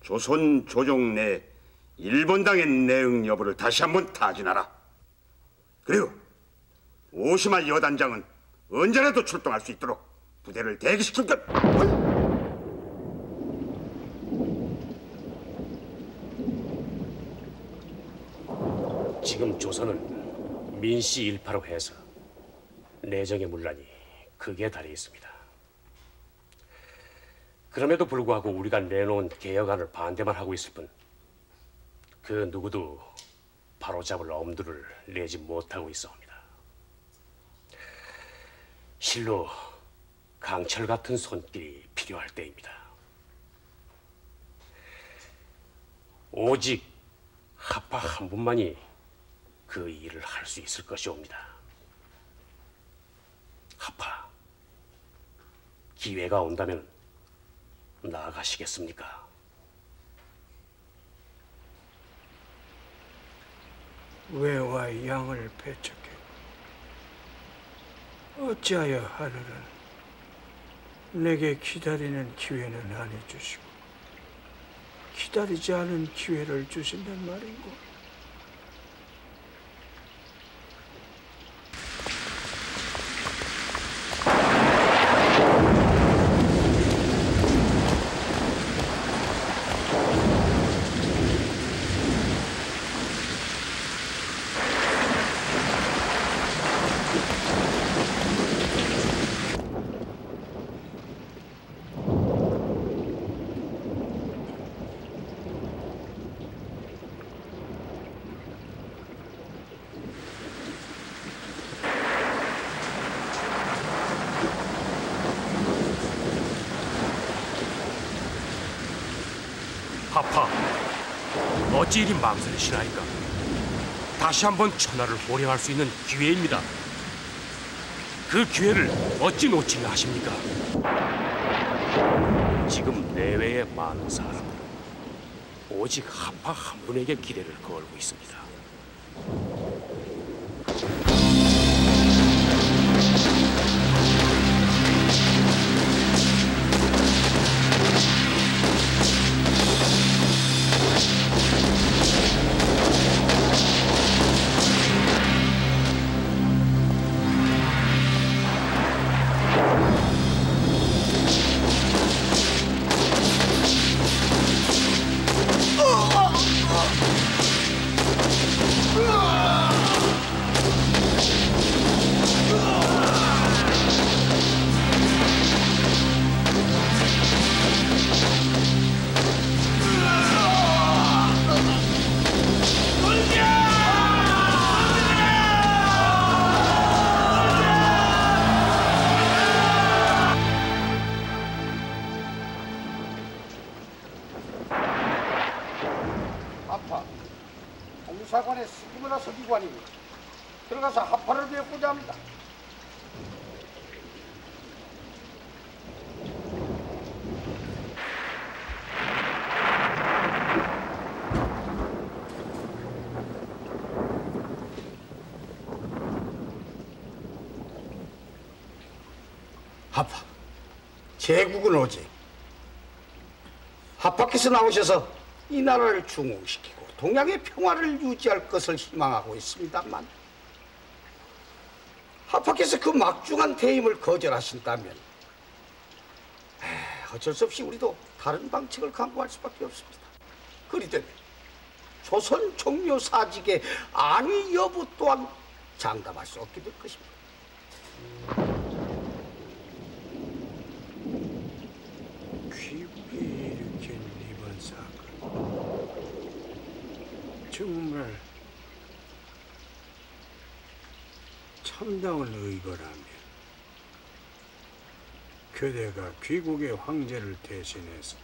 [SPEAKER 18] 조선 조정 내 일본당의 내응 여부를 다시 한번 타진하라. 그리고 오시마 여단장은 언제라도 출동할 수 있도록 부대를 대기시킬 것.
[SPEAKER 19] 지금 조선은 민씨 일파로 해서 내정의 문란이 크게 달해 있습니다. 그럼에도 불구하고 우리가 내놓은 개혁안을 반대만 하고 있을 뿐 그 누구도 바로잡을 엄두를 내지 못하고 있어옵니다. 실로 강철 같은 손길이 필요할 때입니다. 오직 하파 한 분만이 그 일을 할 수 있을 것이옵니다. 하파, 기회가 온다면 나아가시겠습니까?
[SPEAKER 13] 외와 양을 배척해 어찌하여 하늘은 내게 기다리는 기회는 안 해주시고 기다리지 않은 기회를 주신단 말인고
[SPEAKER 19] 하파, 어찌 이리 망설이시나이까? 다시 한번 천하를 호령할 수 있는 기회입니다. 그 기회를 어찌 놓치려 하십니까? 지금 내외의 많은 사람들 오직 하파 한 분에게 기대를 걸고 있습니다.
[SPEAKER 13] 제국은 오직 하파께서 나오셔서 이 나라를 중흥시키고 동양의 평화를 유지할 것을 희망하고 있습니다만 하파께서 그 막중한 대임을 거절하신다면 어쩔 수 없이 우리도 다른 방책을 강구할 수밖에 없습니다. 그리되면 조선 종묘 사직의 안위 여부 또한 장담할 수 없게 될 것입니다. 귀국이 일으킨 이번 사건 정말 참다운 의거라면 교대가 귀국의 황제를 대신해서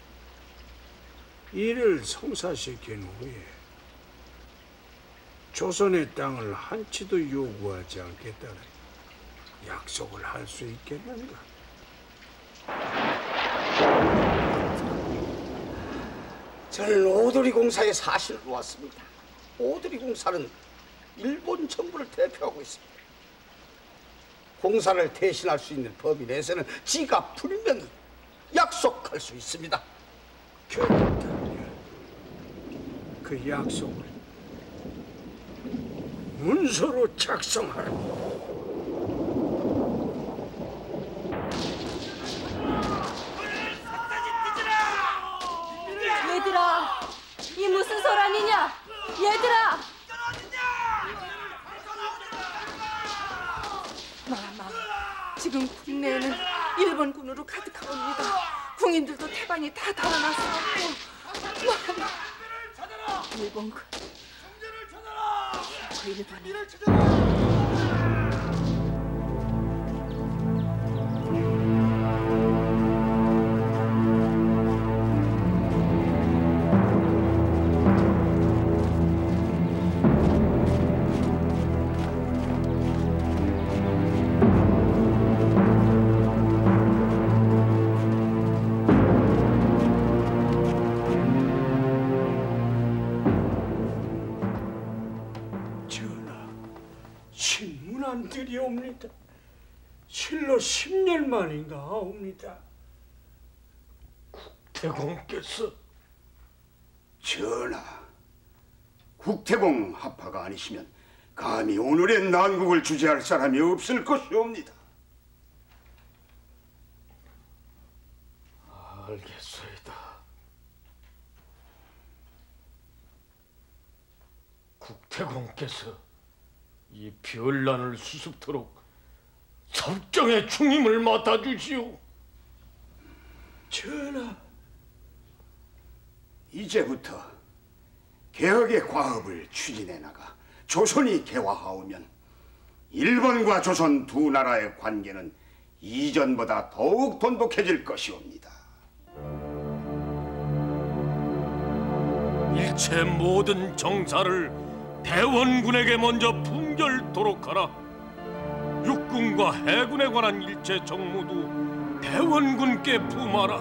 [SPEAKER 13] 이를 성사시킨 후에 조선의 땅을 한치도 요구하지 않겠다는 약속을 할 수 있겠는가? 저는 오드리 공사의 사실을 보았습니다. 오드리 공사는 일본 정부를 대표하고 있습니다. 공사를 대신할 수 있는 법이 내세는 지가 분명히 약속할 수 있습니다.
[SPEAKER 7] 그 약속을 문서로 작성하라.
[SPEAKER 15] 얘들아, 이 무슨 소란이냐? 얘들아!
[SPEAKER 1] 마마, 지금 국내에는 일본군으로 가득하옵니다. 궁인들도 태반이 다 달아났었고. 마마, 일본군. 그 일본이.
[SPEAKER 7] 신문안들이 옵니다. 실로 10년 만인가 옵니다.
[SPEAKER 4] 대공께서
[SPEAKER 18] 전하, 국태공 합파가 아니시면 감히 오늘의 난국을 주재할 사람이 없을 것이옵니다.
[SPEAKER 8] 알겠소이다. 국태공께서 이 별난을 수습토록 설정의 중임을 맡아주시오.
[SPEAKER 7] 전하,
[SPEAKER 18] 이제부터 개혁의 과업을 추진해 나가 조선이 개화하오면 일본과 조선 두 나라의 관계는 이전보다 더욱 돈독해질 것이옵니다.
[SPEAKER 8] 일체 모든 정사를 대원군에게 먼저 품 결토록 하라. 육군과 해군에 관한 일체 정무도 대원군께 품하라.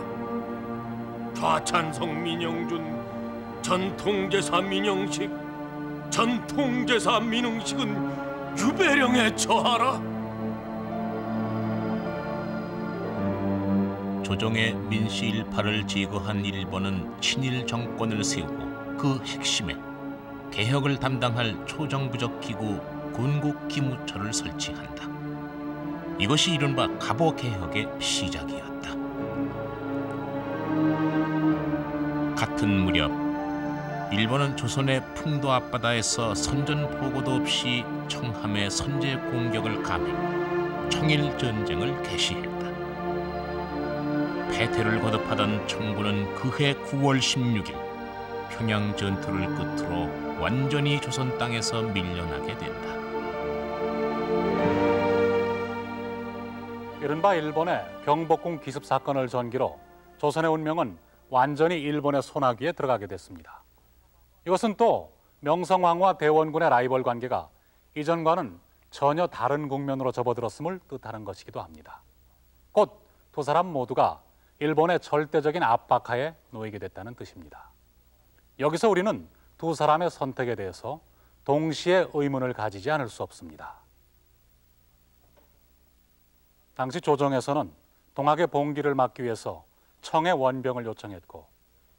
[SPEAKER 8] 좌찬성 민영준, 전통제사 민영식, 전통제사 민흥식은 유배령에 처하라.
[SPEAKER 3] 조정의 민씨 일파를 제거한 일본은 친일 정권을 세우고 그 핵심에 개혁을 담당할 초정부적 기구 군국 기무처를 설치한다. 이것이 이른바 갑오 개혁의 시작이었다. 같은 무렵 일본은 조선의 풍도 앞바다에서 선전포고도 없이 청함의 선제 공격을 감행, 청일 전쟁을 개시했다. 패퇴를 거듭하던 청군은 그해 9월 16일 평양 전투를 끝으로 완전히 조선 땅에서 밀려나게 된다.
[SPEAKER 6] 이른바 일본의 경복궁 기습 사건을 전기로 조선의 운명은 완전히 일본의 손아귀에 들어가게 됐습니다. 이것은 또 명성황후와 대원군의 라이벌 관계가 이전과는 전혀 다른 국면으로 접어들었음을 뜻하는 것이기도 합니다. 곧 두 사람 모두가 일본의 절대적인 압박하에 놓이게 됐다는 뜻입니다. 여기서 우리는 두 사람의 선택에 대해서 동시에 의문을 가지지 않을 수 없습니다. 당시 조정에서는 동학의 봉기를 막기 위해서 청의 원병을 요청했고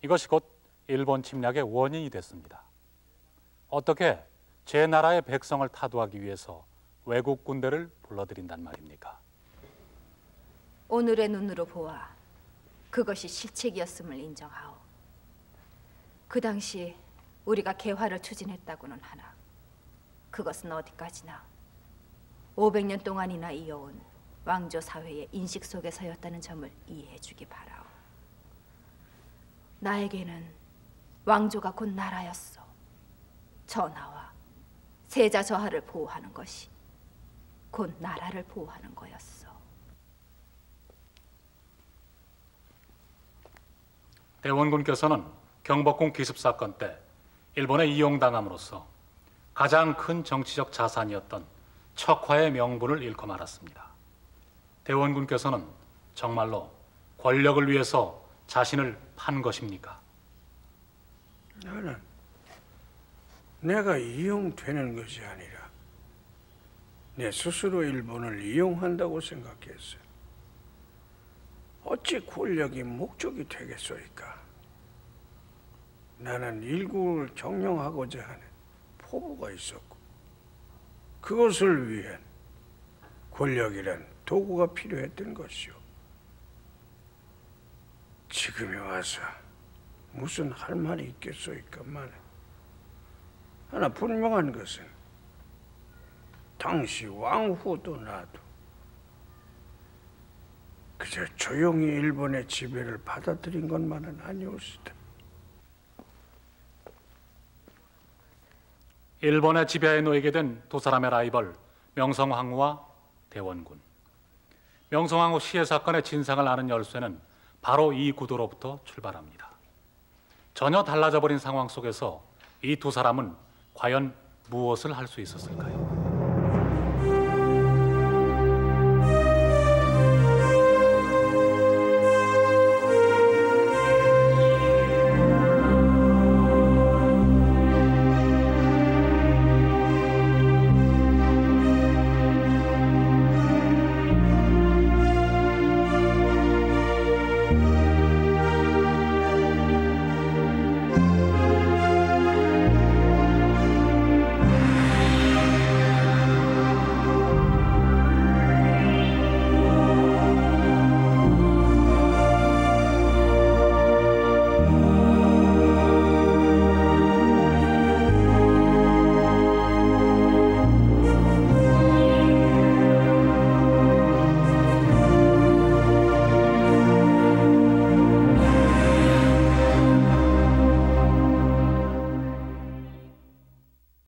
[SPEAKER 6] 이것이 곧 일본 침략의 원인이 됐습니다. 어떻게 제 나라의 백성을 타도하기 위해서 외국 군대를 불러들인단 말입니까?
[SPEAKER 2] 오늘의 눈으로 보아 그것이 실책이었음을 인정하오. 그 당시 우리가 개화를 추진했다고는 하나 그것은 어디까지나 500년 동안이나 이어온 왕조 사회의 인식 속에서였다는 점을 이해해 주기 바라오. 나에게는 왕조가 곧 나라였어. 전하와 세자 저하를 보호하는 것이 곧 나라를 보호하는 거였어.
[SPEAKER 6] 대원군께서는 경복궁 기습 사건 때 일본에 이용당함으로써 가장 큰 정치적 자산이었던 척화의 명분을 잃고 말았습니다. 대원군께서는 정말로 권력을 위해서 자신을 판 것입니까?
[SPEAKER 7] 나는 내가 이용되는 것이 아니라 내 스스로 일본을 이용한다고 생각했어. 어찌 권력이 목적이 되겠소이까? 나는 일국을 경영하고자 하는 포부가 있었고 그것을 위한 권력이란 도구가 필요했던 것이오. 지금에 와서 무슨 할 말이 있겠소이까만 하나 분명한 것은 당시 왕후도 나도 그저 조용히 일본의 지배를 받아들인 것만은 아니었다.
[SPEAKER 6] 일본의 지배에 놓이게 된 두 사람의 라이벌 명성황후와 대원군. 명성황후 시해 사건의 진상을 아는 열쇠는 바로 이 구도로부터 출발합니다. 전혀 달라져 버린 상황 속에서 이 두 사람은 과연 무엇을 할 수 있었을까요?